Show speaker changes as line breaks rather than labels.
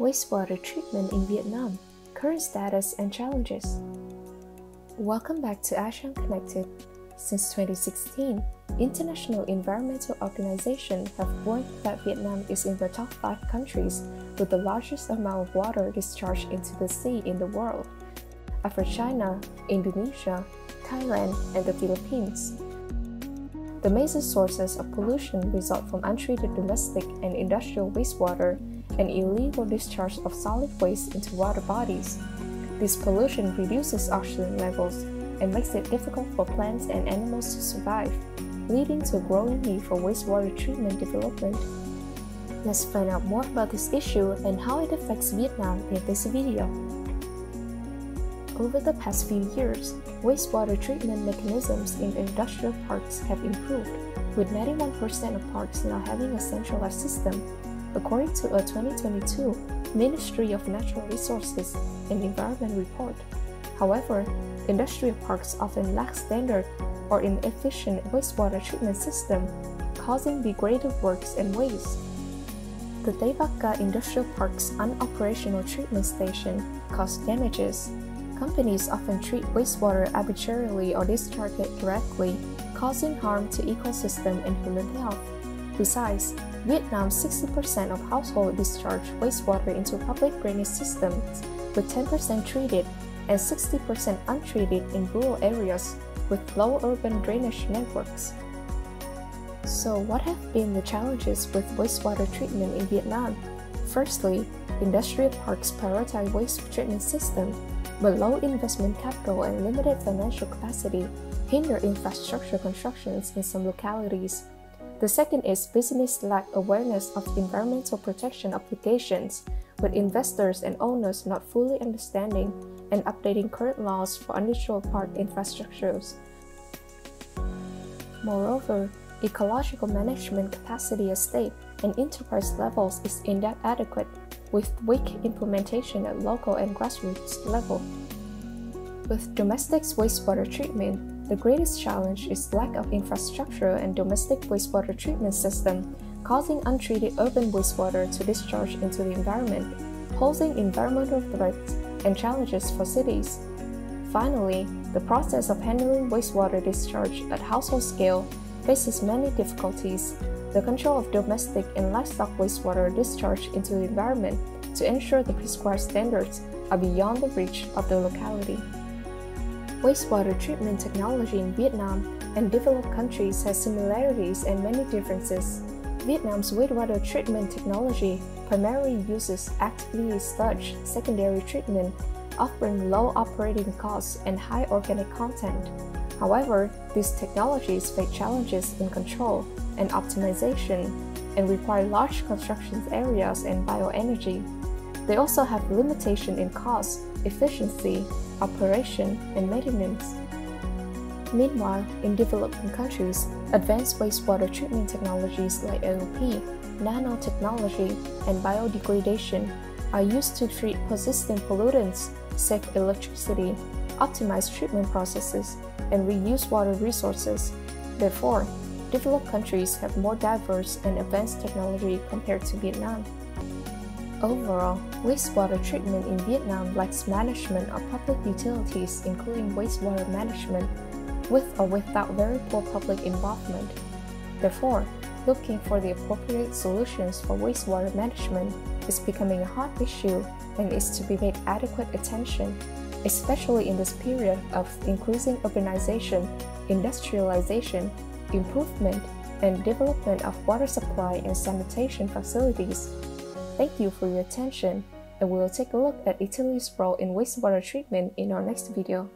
Wastewater treatment in Vietnam, current status and challenges. Welcome back to ICHAM Connected. Since 2016, international environmental organizations have warned that Vietnam is in the top 5 countries with the largest amount of water discharged into the sea in the world, after China, Indonesia, Thailand, and the Philippines. The major sources of pollution result from untreated domestic and industrial wastewater and illegal discharge of solid waste into water bodies. This pollution reduces oxygen levels and makes it difficult for plants and animals to survive, leading to a growing need for wastewater treatment development. Let's find out more about this issue and how it affects Vietnam in this video. Over the past few years, wastewater treatment mechanisms in industrial parks have improved, with 91% of parks now having a centralized system according to a 2022 Ministry of Natural Resources and Environment report. However, industrial parks often lack standard or inefficient wastewater treatment system, causing degraded works and waste. The Ca Industrial Park's unoperational treatment station caused damages. Companies often treat wastewater arbitrarily or discharge it directly, causing harm to ecosystem and human health. Besides, Vietnam's 60% of households discharge wastewater into public drainage systems, with 10% treated and 60% untreated in rural areas with low urban drainage networks. So, what have been the challenges with wastewater treatment in Vietnam? Firstly, industrial parks prioritize waste treatment system, but low investment capital and limited financial capacity hinder infrastructure constructions in some localities the second is business lack awareness of environmental protection obligations, with investors and owners not fully understanding and updating current laws for industrial park infrastructures. Moreover, ecological management capacity at state and enterprise levels is inadequate, with weak implementation at local and grassroots level. With domestic wastewater treatment, the greatest challenge is lack of infrastructure and domestic wastewater treatment system, causing untreated urban wastewater to discharge into the environment, posing environmental threats and challenges for cities. Finally, the process of handling wastewater discharge at household scale faces many difficulties. The control of domestic and livestock wastewater discharge into the environment to ensure the prescribed standards are beyond the reach of the locality. Wastewater treatment technology in Vietnam and developed countries has similarities and many differences. Vietnam's wastewater treatment technology primarily uses activated sludge secondary treatment, offering low operating costs and high organic content. However, these technologies face challenges in control and optimization and require large construction areas and bioenergy. They also have limitation in cost, efficiency, operation, and maintenance. Meanwhile, in developing countries, advanced wastewater treatment technologies like AOP, nanotechnology, and biodegradation are used to treat persistent pollutants, save electricity, optimize treatment processes, and reuse water resources. Therefore, developed countries have more diverse and advanced technology compared to Vietnam. Overall, wastewater treatment in Vietnam lacks management of public utilities including wastewater management, with or without very poor public involvement. Therefore, looking for the appropriate solutions for wastewater management is becoming a hot issue and is to be paid adequate attention, especially in this period of increasing urbanization, industrialization, improvement, and development of water supply and sanitation facilities Thank you for your attention, and we will take a look at Italy's role in wastewater treatment in our next video.